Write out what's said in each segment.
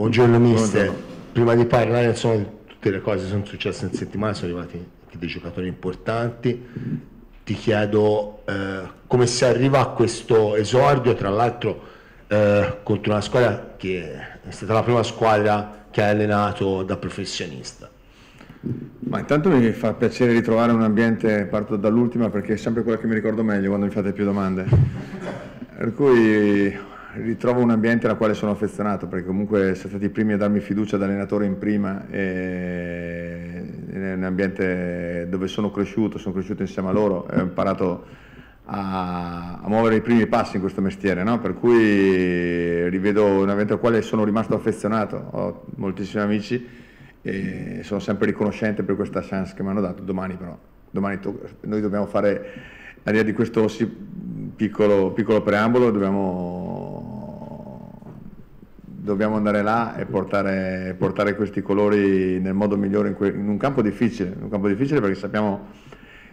Buongiorno mister, Buongiorno. prima di parlare insomma, di tutte le cose che sono successe in settimana, sono arrivati anche dei giocatori importanti, ti chiedo eh, come si arriva a questo esordio, tra l'altro eh, contro una squadra che è stata la prima squadra che ha allenato da professionista. Ma intanto mi fa piacere ritrovare un ambiente, parto dall'ultima perché è sempre quella che mi ricordo meglio quando mi fate più domande. Per cui ritrovo un ambiente al quale sono affezionato perché comunque siete stati i primi a darmi fiducia da allenatore in prima è un ambiente dove sono cresciuto, sono cresciuto insieme a loro e ho imparato a, a muovere i primi passi in questo mestiere, no? per cui rivedo un ambiente al quale sono rimasto affezionato, ho moltissimi amici e sono sempre riconoscente per questa chance che mi hanno dato, domani però, domani noi dobbiamo fare, a via di questo piccolo, piccolo preambolo, dobbiamo, dobbiamo, andare là e portare, portare, questi colori nel modo migliore in, que, in, un campo difficile, un campo difficile perché sappiamo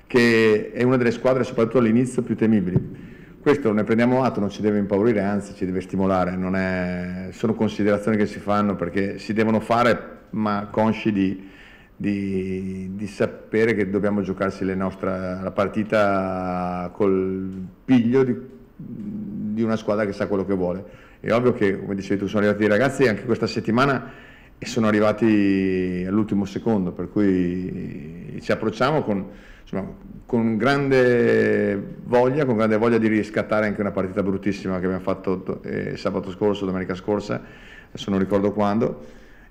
che è una delle squadre, soprattutto all'inizio, più temibili. Questo ne prendiamo atto, non ci deve impaurire, anzi ci deve stimolare, è, sono considerazioni che si fanno perché si devono fare ma consci di, di, di, sapere che dobbiamo giocarsi nostre, la partita col piglio di, di, una squadra che sa quello che vuole. È ovvio che, come dicevi tu, sono arrivati i ragazzi anche questa settimana e sono arrivati all'ultimo secondo, per cui ci approcciamo con, insomma, con grande voglia, con grande voglia di riscattare anche una partita bruttissima che abbiamo fatto eh, sabato scorso, domenica scorsa, adesso non ricordo quando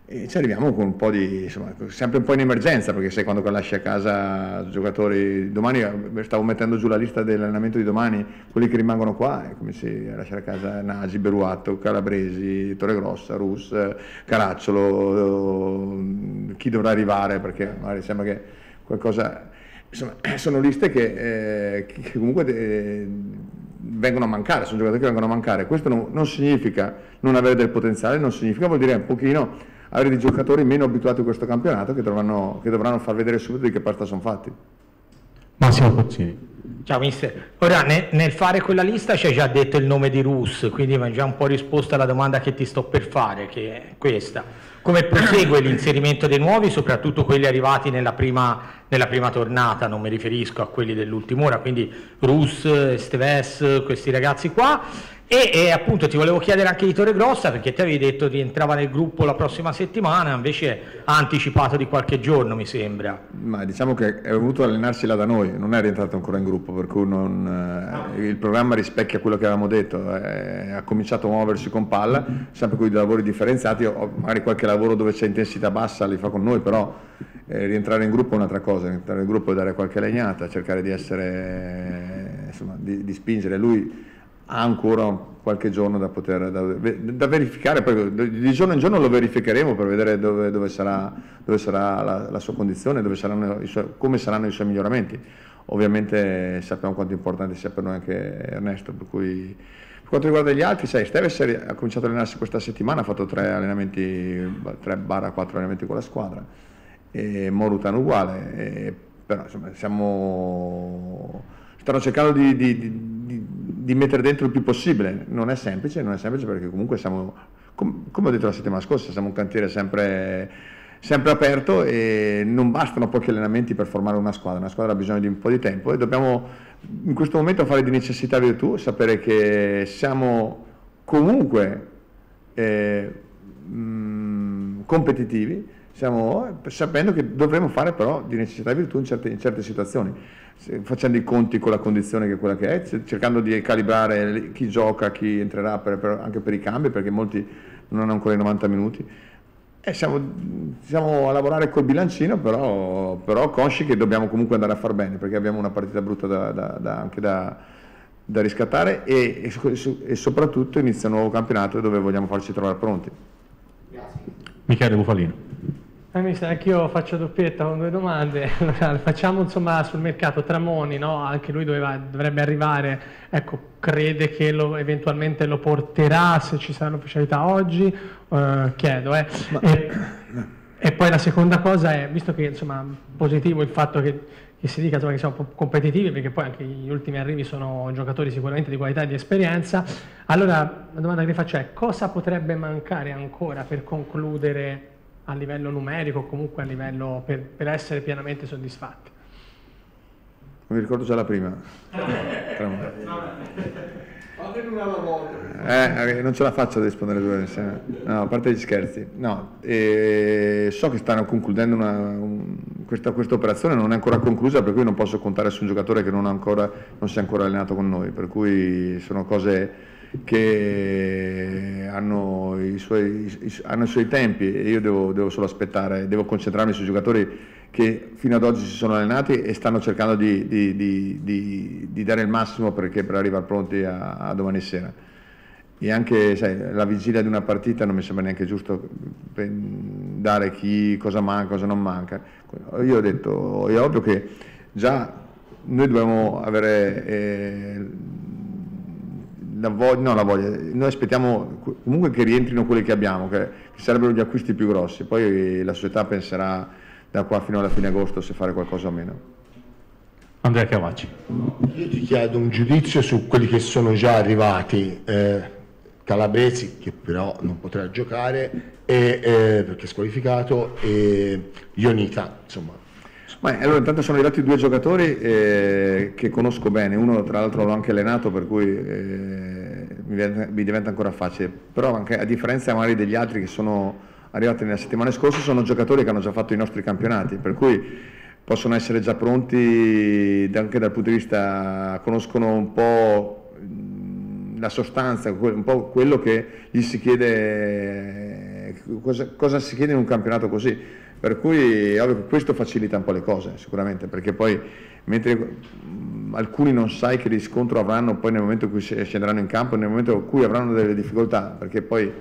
e ci arriviamo con un po' di, insomma, sempre un po' in emergenza, perché sai quando lasci a casa giocatori, domani eh, stavo mettendo giù la lista dell'allenamento di domani, quelli che rimangono qua, è come se lasciare a casa Nagi, Beruatto, Calabresi, Torregrossa, Rus, Caracciolo, eh, chi dovrà arrivare, perché magari sembra che qualcosa... Insomma, sono liste che, eh, che comunque eh, vengono a mancare, sono giocatori che vengono a mancare. Questo non, non significa non avere del potenziale, non significa, vuol dire un pochino avere dei giocatori meno abituati a questo campionato che dovranno, che dovranno far vedere subito di che pasta sono fatti. Massimo Pozzini. Ciao mister, ora ne, nel fare quella lista ci hai già detto il nome di Rus, quindi mi hai già un po' risposto alla domanda che ti sto per fare, che è questa. Come prosegue l'inserimento dei nuovi, soprattutto quelli arrivati nella prima, nella prima tornata, non mi riferisco a quelli dell'ultima ora, quindi Rus, Esteves, questi ragazzi qua, e, e, appunto ti volevo chiedere anche di Torre Grossa perché ti avevi detto che entrava nel gruppo la prossima settimana, invece ha anticipato di qualche giorno mi sembra. Ma diciamo che è venuto allenarsi là da noi, non è rientrato ancora in gruppo, per cui non, eh, il programma rispecchia quello che avevamo detto, eh, ha cominciato a muoversi con palla, sempre con i lavori differenziati, o magari qualche lavoro dove c'è intensità bassa li fa con noi, però eh, rientrare in gruppo è un'altra cosa, rientrare in gruppo è dare qualche legnata, cercare di essere, insomma, di, di spingere. Lui ha ancora qualche giorno da poter da, da verificare, poi di giorno in giorno lo verificheremo per vedere dove, dove sarà, dove sarà la, la, sua condizione, saranno suoi, come saranno i suoi miglioramenti. Ovviamente sappiamo quanto importante sia per noi anche Ernesto, per cui per quanto riguarda gli altri, sai, Steves ha cominciato a allenarsi questa settimana, ha fatto 3 allenamenti, 3-4 allenamenti con la squadra, e Morutan uguale, e, però insomma siamo, stanno cercando di, di, di di mettere dentro il più possibile. Non è semplice, non è semplice perché comunque siamo, com- come ho detto la settimana scorsa, siamo un cantiere sempre, sempre, aperto e non bastano pochi allenamenti per formare una squadra, una squadra ha bisogno di un po' di tempo e dobbiamo in questo momento fare di necessità virtù, sapere che siamo comunque eh, mh, mm, competitivi, siamo, sapendo che dovremo fare però di necessità virtù in certe, in certe situazioni facendo i conti con la condizione che è quella che è, cercando di calibrare chi gioca, chi entrerà per, per, anche per i cambi, perché molti non hanno ancora i 90 minuti. E siamo, siamo a lavorare col bilancino, però, però, consci che dobbiamo comunque andare a far bene, perché abbiamo una partita brutta da, da, da, anche da, riscattare e, e, e, soprattutto inizia un nuovo campionato dove vogliamo farci trovare pronti. Grazie. Michele Bufalino. Eh, mister, anch'io faccio doppietta con due domande. Allora, facciamo insomma sul mercato Tramoni, no? anche lui doveva, dovrebbe arrivare, ecco, crede che lo, eventualmente lo porterà se ci sarà l'ufficialità oggi? Uh, chiedo. Eh. Ma... E, E poi la seconda cosa è, visto che insomma positivo il fatto che, che si dica insomma, che siamo competitivi, perché poi anche gli ultimi arrivi sono giocatori sicuramente di qualità e di esperienza, allora la domanda che vi faccio è cosa potrebbe mancare ancora per concludere a livello numerico comunque a livello per, per essere pienamente soddisfatti? Mi ricordo già la prima. Eh, non ce la faccio a rispondere due insieme. No, a parte gli scherzi. No, eh, so che stanno concludendo una, un, questa, questa, operazione, non è ancora conclusa, per cui non posso contare su un giocatore che non, ancora, non si è ancora allenato con noi. Per cui sono cose che hanno i suoi, hanno i suoi tempi e io devo, devo, solo aspettare, devo concentrarmi sui giocatori che fino ad oggi si sono allenati e stanno cercando di, di, di, di dare il massimo perché, per arrivare pronti a, a domani sera. E anche sai, la vigilia di una partita non mi sembra neanche giusto dare chi cosa manca, cosa non manca. Io ho detto, è ovvio che già noi dobbiamo avere eh, la voglia, no la voglia, noi aspettiamo comunque che rientrino quelli che abbiamo, che, che sarebbero gli acquisti più grossi, poi la società penserà da qua fino alla fine agosto se fare qualcosa o meno. Andrea Cavacci. Io ti chiedo un giudizio su quelli che sono già arrivati, eh, Calabresi che però non potrà giocare e, eh, perché è squalificato e Ionita, insomma ma, allora, intanto sono arrivati due giocatori eh, che conosco bene, uno tra l'altro l'ho anche allenato per cui eh, mi, diventa, mi, diventa, ancora facile, però anche, a differenza magari degli altri che sono arrivati nelle settimane scorse sono giocatori che hanno già fatto i nostri campionati, per cui possono essere già pronti anche dal punto di vista, conoscono un po' la sostanza, un po' quello che gli si chiede, cosa, cosa si chiede in un campionato così per cui questo facilita un po' le cose sicuramente, perché poi mentre alcuni non sai che riscontro avranno poi nel momento in cui scenderanno in campo, nel momento in cui avranno delle difficoltà, perché poi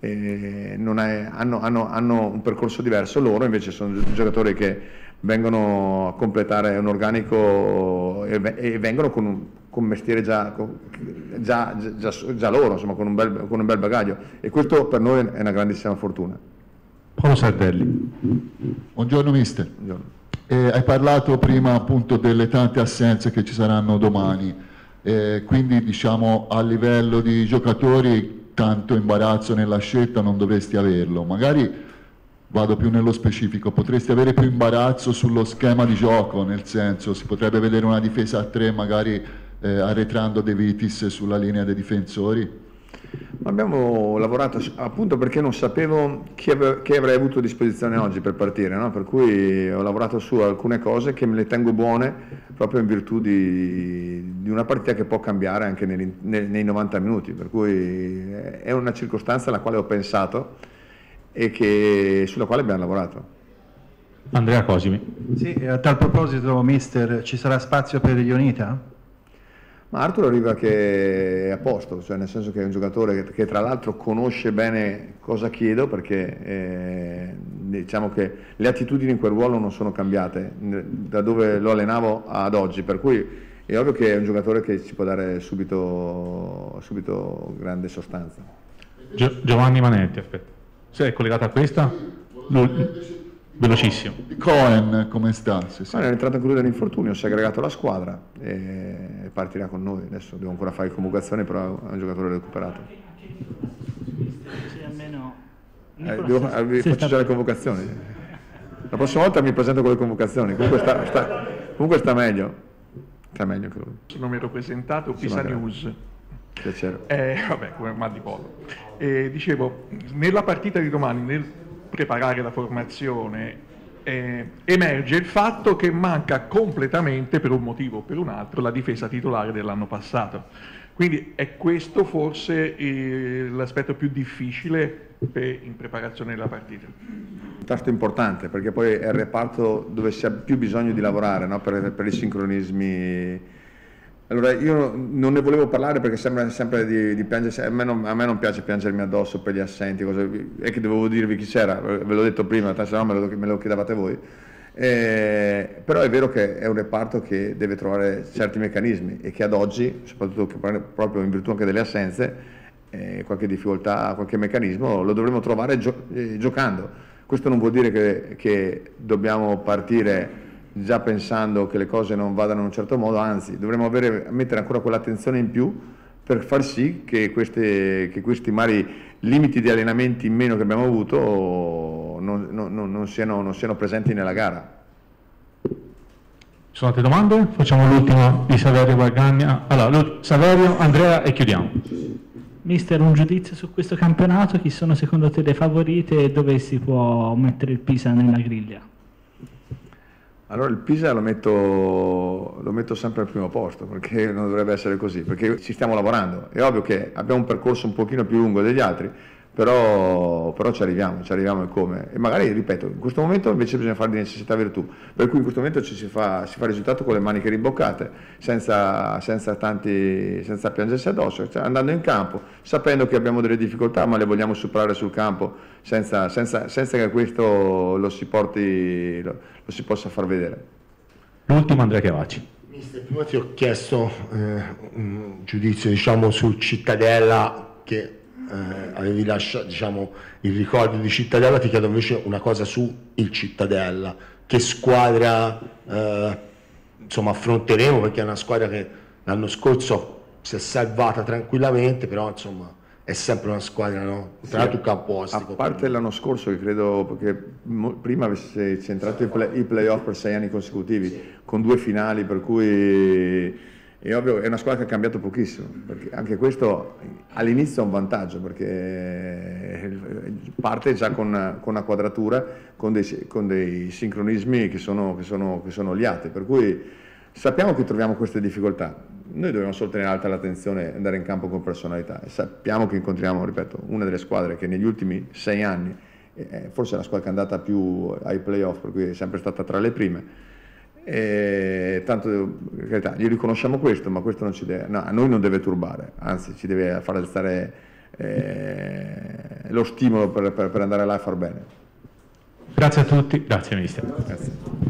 eh, è, hanno, hanno, hanno, un percorso diverso, loro invece sono giocatori che vengono a completare un organico e, e vengono con un, con mestiere già, già, già, già loro, insomma, con un, bel, con un bel bagaglio e questo per noi è una grandissima fortuna. Paolo Sardelli. Buongiorno mister. Buongiorno. Eh, hai parlato prima appunto delle tante assenze che ci saranno domani, eh, quindi diciamo a livello di giocatori tanto imbarazzo nella scelta non dovresti averlo, magari vado più nello specifico, potresti avere più imbarazzo sullo schema di gioco, nel senso si potrebbe vedere una difesa a tre magari eh, arretrando De Vitis sulla linea dei difensori? Abbiamo lavorato appunto perché non sapevo chi, ave, chi avrei avuto a disposizione oggi per partire, no? per cui ho lavorato su alcune cose che me le tengo buone proprio in virtù di, di una partita che può cambiare anche nei, nei, 90 minuti, per cui è una circostanza alla quale ho pensato e che, sulla quale abbiamo lavorato. Andrea Cosimi. Sì, a tal proposito, mister, ci sarà spazio per Ionita? Ma Arthur arriva che è a posto, cioè nel senso che è un giocatore che, che tra l'altro conosce bene cosa chiedo perché eh, diciamo che le attitudini in quel ruolo non sono cambiate da dove lo allenavo ad oggi, per cui è ovvio che è un giocatore che ci può dare subito, subito grande sostanza. Giovanni Manetti, aspetta. Sei collegato a questa? Velocissimo. Cohen come sta? Sì, sì. è entrato anche lui dall'infortunio, si è aggregato alla squadra e partirà con noi. Adesso devo ancora fare convocazione, però è un giocatore recuperato. Sì, almeno... Eh, devo, eh, faccio già le convocazioni. La prossima volta mi presento con le convocazioni, comunque sta, sta, comunque sta meglio. Sta meglio che lui. Non mi ero presentato, Pisa News. Piacere. Eh, vabbè, come mal di pollo. Eh, dicevo, nella partita di domani, nel preparare la formazione, eh, emerge il fatto che manca completamente, per un motivo o per un altro, la difesa titolare dell'anno passato. Quindi è questo forse eh, l'aspetto più difficile in preparazione della partita. Un tasto importante perché poi è il reparto dove si ha più bisogno di lavorare no? per, per i sincronismi allora, io non ne volevo parlare perché sembra sempre di, di piangere, a me, non, a me, non, piace piangermi addosso per gli assenti, cose, è che dovevo dirvi chi c'era, ve l'ho detto prima, se no me lo, me lo chiedevate voi. Eh, però è vero che è un reparto che deve trovare certi meccanismi e che ad oggi, soprattutto proprio in virtù anche delle assenze, eh, qualche difficoltà, qualche meccanismo lo dovremo trovare gio- eh, giocando. Questo non vuol dire che, che dobbiamo partire già pensando che le cose non vadano in un certo modo, anzi dovremmo avere, mettere ancora quell'attenzione in più per far sì che, queste, che questi mari limiti di allenamenti in meno che abbiamo avuto non, non, non, siano, non siano presenti nella gara. Ci sono altre domande? Facciamo l'ultima di Saverio Guargagna. Allora, Saverio, Andrea e chiudiamo. Mister, un giudizio su questo campionato? Chi sono secondo te le favorite e dove si può mettere il Pisa nella griglia? Allora il Pisa lo metto, lo metto, sempre al primo posto perché non dovrebbe essere così, perché ci stiamo lavorando. È ovvio che abbiamo un percorso un pochino più lungo degli altri, però, però ci arriviamo, ci arriviamo e come. E magari, ripeto, in questo momento invece bisogna fare di necessità virtù, per cui in questo momento ci si fa, si fa risultato con le maniche riboccate, senza, senza, tanti, senza piangersi addosso, cioè andando in campo, sapendo che abbiamo delle difficoltà, ma le vogliamo superare sul campo senza, senza, senza che questo lo si, porti, lo, lo si possa far vedere. L'ultimo Andrea Chiavacci. Mister, prima ti ho chiesto eh, un giudizio diciamo, sul Cittadella che eh, avevi lasciato diciamo, il ricordo di Cittadella, ti chiedo invece una cosa su il Cittadella. Che squadra eh, insomma, affronteremo? Perché è una squadra che l'anno scorso si è salvata tranquillamente, però insomma è sempre una squadra, no? Tra l'altro sì, campo ostico. A parte l'anno scorso che credo che prima avesse centrato i, play, i playoff per sei anni consecutivi, sì. con due finali, per cui è ovvio, è una squadra che ha cambiato pochissimo, anche questo all'inizio è un vantaggio, perché parte già con, con una quadratura, con dei, con dei sincronismi che sono, che, sono, che sono oliati, per cui sappiamo che troviamo queste difficoltà, noi dobbiamo solo tenere alta l'attenzione e andare in campo con personalità, sappiamo che incontriamo, ripeto, una delle squadre che negli ultimi sei anni, forse è la squadra che è andata più ai playoff, per cui è sempre stata tra le prime, e tanto carità, gli riconosciamo questo, ma questo non ci deve, no, a noi non deve turbare, anzi ci deve far alzare eh, lo stimolo per, per, per, andare là e far bene. Grazie a tutti, grazie Mister. Grazie.